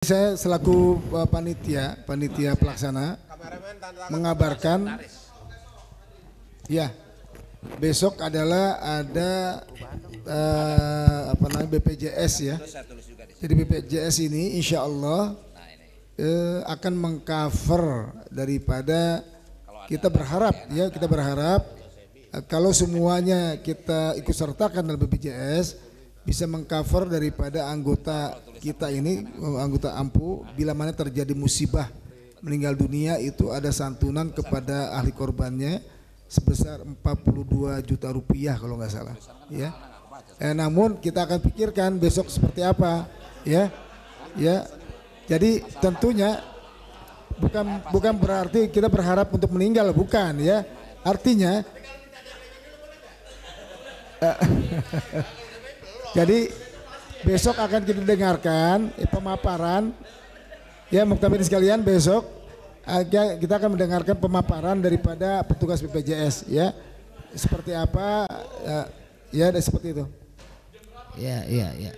Saya selaku uh, panitia, panitia pelaksana mengabarkan ya besok adalah ada uh, apa namanya BPJS ya. Jadi BPJS ini insya Allah eh, akan mengcover daripada kita berharap ya kita berharap eh, kalau semuanya kita ikut sertakan dalam BPJS bisa mengcover daripada anggota kita ini anggota AMPU bila mana terjadi musibah meninggal dunia itu ada santunan kepada ahli korbannya sebesar 42 juta rupiah kalau nggak salah ya. Eh, namun kita akan pikirkan besok seperti apa ya ya. Jadi tentunya bukan bukan berarti kita berharap untuk meninggal bukan ya. Artinya eh, jadi besok akan kita dengarkan eh, pemaparan. Ya muktamir sekalian besok aga- kita akan mendengarkan pemaparan daripada petugas BPJS ya. Seperti apa eh, ya seperti itu. Ya, iya, iya.